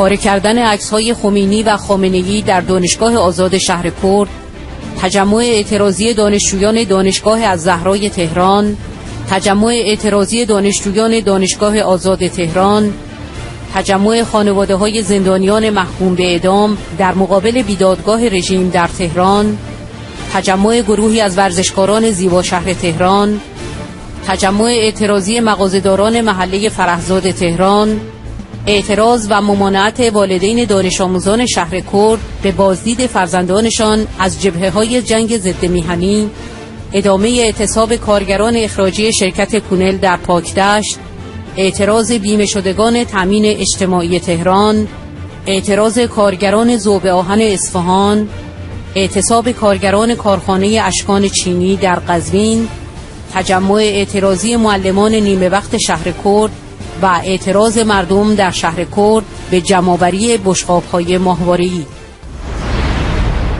پاره کردن عکس های خمینی و خامنه‌ای در دانشگاه آزاد شهر کرد تجمع اعتراضی دانشجویان دانشگاه از زهرای تهران تجمع اعتراضی دانشجویان دانشگاه آزاد تهران تجمع خانواده های زندانیان محکوم به اعدام در مقابل بیدادگاه رژیم در تهران تجمع گروهی از ورزشکاران زیبا شهر تهران تجمع اعتراضی مغازه‌داران محله فرهزاد تهران اعتراض و ممانعت والدین دانش آموزان شهر کرد به بازدید فرزندانشان از جبهه های جنگ ضد میهنی. ادامه اعتصاب کارگران اخراجی شرکت کونل در پاکدشت. اعتراض بیمه شدگان تامین اجتماعی تهران. اعتراض کارگران زوب آهن اصفهان. اعتصاب کارگران کارخانه اشکان چینی در قزوین. تجمع اعتراضی معلمان نیمه وقت شهر کرد و اعتراض مردم در شهر کرد به جمعآوری بشقاب‌های ماهواره‌ای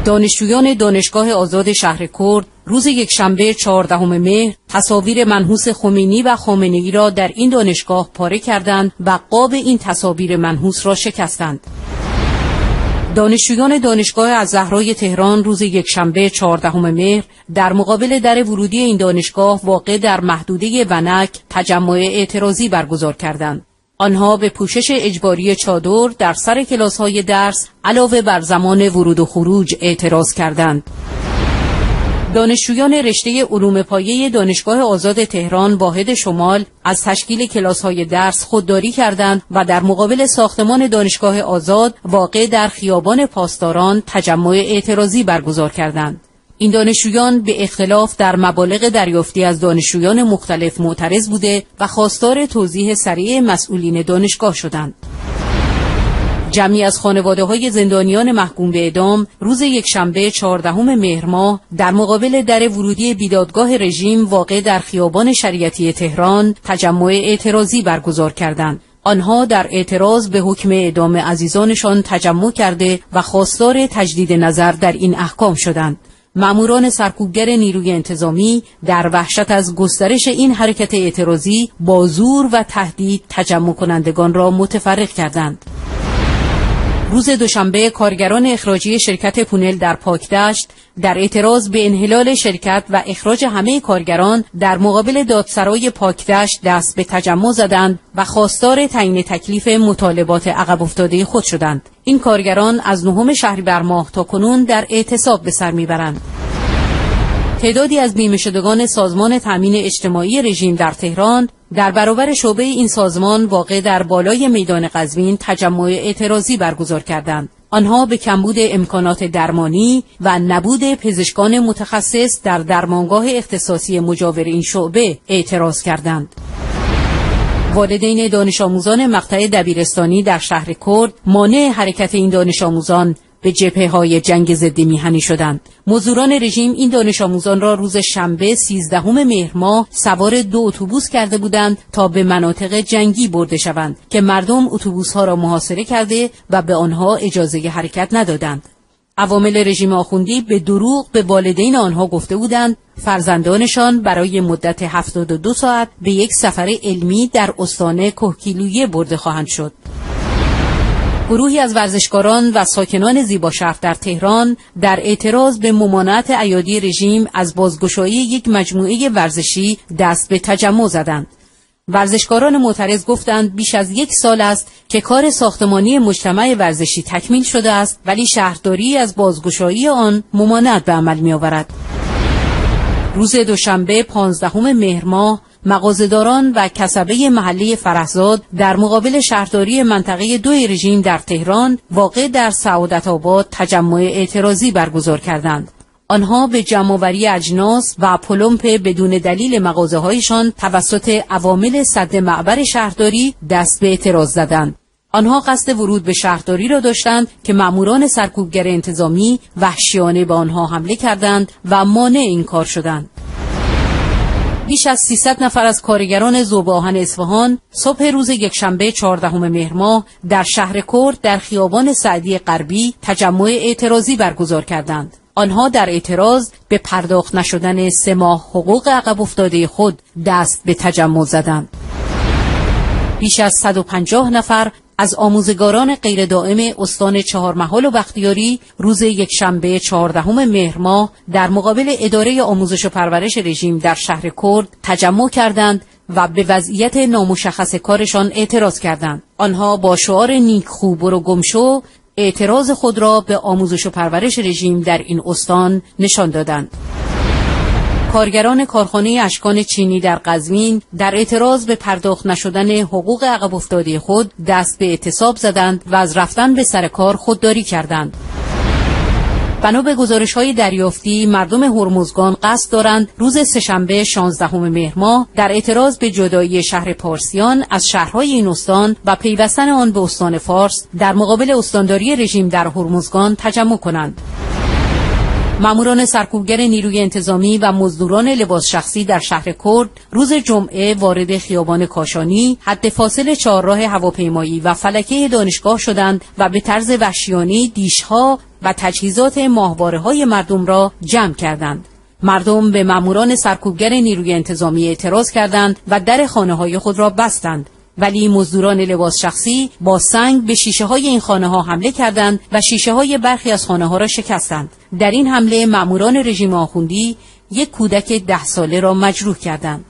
دانشجویان دانشگاه آزاد شهر کرد روز یکشنبه چهاردهم مهر تصاویر منحوس خمینی و خامنه‌ای را در این دانشگاه پاره کردند و قاب این تصاویر منحوس را شکستند. دانشجویان دانشگاه از زهرای تهران روز یکشنبه چهاردهم مهر در مقابل در ورودی این دانشگاه واقع در محدوده ونک تجمع اعتراضی برگزار کردند. آنها به پوشش اجباری چادر در سر کلاس های درس علاوه بر زمان ورود و خروج اعتراض کردند. دانشجویان رشته علوم پایه دانشگاه آزاد تهران واحد شمال از تشکیل کلاس های درس خودداری کردند و در مقابل ساختمان دانشگاه آزاد واقع در خیابان پاسداران تجمع اعتراضی برگزار کردند. این دانشجویان به اختلاف در مبالغ دریافتی از دانشجویان مختلف معترض بوده و خواستار توضیح سریع مسئولین دانشگاه شدند. جمعی از خانواده های زندانیان محکوم به اعدام روز یکشنبه چهاردهم مهر ماه در مقابل در ورودی بیدادگاه رژیم واقع در خیابان شریعتی تهران تجمع اعتراضی برگزار کردند. آنها در اعتراض به حکم اعدام عزیزانشان تجمع کرده و خواستار تجدید نظر در این احکام شدند. ماموران سرکوبگر نیروی انتظامی در وحشت از گسترش این حرکت اعتراضی با زور و تهدید تجمع کنندگان را متفرق کردند. روز دوشنبه کارگران اخراجی شرکت پونل در پاکدشت در اعتراض به انحلال شرکت و اخراج همه کارگران در مقابل دادسرای پاکدشت دست به تجمع زدند و خواستار تعیین تکلیف مطالبات عقب افتاده خود شدند. این کارگران از نهم شهریور ماه تا کنون در اعتصاب به سر می‌برند. تعدادی از بیمه شدگان سازمان تامین اجتماعی رژیم در تهران در برابر شعبه این سازمان واقع در بالای میدان قزوین تجمع اعتراضی برگزار کردند. آنها به کمبود امکانات درمانی و نبود پزشکان متخصص در درمانگاه اختصاصی مجاور این شعبه اعتراض کردند. والدین دانش آموزان مقطع دبیرستانی در شهر کرد مانع حرکت این دانش آموزان به جبهه های جنگ ضد میهنی شدند. مزدوران رژیم این دانش آموزان را روز شنبه 13 مهر ماه سوار دو اتوبوس کرده بودند تا به مناطق جنگی برده شوند که مردم اتوبوس ها را محاصره کرده و به آنها اجازه حرکت ندادند. عوامل رژیم آخوندی به دروغ به والدین آنها گفته بودند. فرزندانشان برای مدت 72 ساعت به یک سفر علمی در استان کوهگیلویه برده خواهند شد. گروهی از ورزشکاران و ساکنان زیبا شهر در تهران در اعتراض به ممانعت ایادی رژیم از بازگشایی یک مجموعه ورزشی دست به تجمع زدند. ورزشکاران معترض گفتند بیش از یک سال است که کار ساختمانی مجتمع ورزشی تکمیل شده است ولی شهرداری از بازگشایی آن ممانعت به عمل می آورد. روز دوشنبه پانزدهم مهر ماه مغازهداران و کسبه محلی فرهزاد در مقابل شهرداری منطقه دو رژیم در تهران واقع در سعادت آباد تجمع اعتراضی برگزار کردند. آنها به جمعوری اجناس و پلمپ بدون دلیل مغازه هایشان توسط عوامل صد معبر شهرداری دست به اعتراض زدند. آنها قصد ورود به شهرداری را داشتند که ماموران سرکوبگر انتظامی وحشیانه به آنها حمله کردند و مانع این کار شدند. بیش از 300 نفر از کارگران ذوب آهن اصفهان صبح روز یکشنبه 14 مهر ماه در شهر کرد در خیابان سعدی غربی تجمع اعتراضی برگزار کردند. آنها در اعتراض به پرداخت نشدن سه ماه حقوق عقب افتاده خود دست به تجمع زدند. بیش از 150 نفر از آموزگاران غیر دائم استان چهارمحال و بختیاری روز یکشنبه چهاردهم مهر ماه در مقابل اداره آموزش و پرورش رژیم در شهر کرد تجمع کردند و به وضعیت نامشخص کارشان اعتراض کردند. آنها با شعار نیک خوب و گمشو اعتراض خود را به آموزش و پرورش رژیم در این استان نشان دادند. کارگران کارخانه اشکان چینی در قزوین در اعتراض به پرداخت نشدن حقوق عقب افتاده خود دست به اعتصاب زدند و از رفتن به سر کار خودداری کردند. بنا به گزارش های دریافتی مردم هرمزگان قصد دارند روز سهشنبه 16 مهر ماه در اعتراض به جدایی شهر پارسیان از شهرهای این استان و پیوستن آن به استان فارس در مقابل استانداری رژیم در هرمزگان تجمع کنند. ماموران سرکوبگر نیروی انتظامی و مزدوران لباس شخصی در شهر کرد روز جمعه وارد خیابان کاشانی حد فاصل چهارراه هواپیمایی و فلکه دانشگاه شدند و به طرز وحشیانه دیشها و تجهیزات ماهواره های مردم را جمع کردند. مردم به ماموران سرکوبگر نیروی انتظامی اعتراض کردند و در خانه های خود را بستند ولی مزدوران لباس شخصی با سنگ به شیشه های این خانه ها حمله کردند و شیشه های برخی از خانه ها را شکستند. در این حمله ماموران رژیم آخوندی یک کودک ده ساله را مجروح کردند.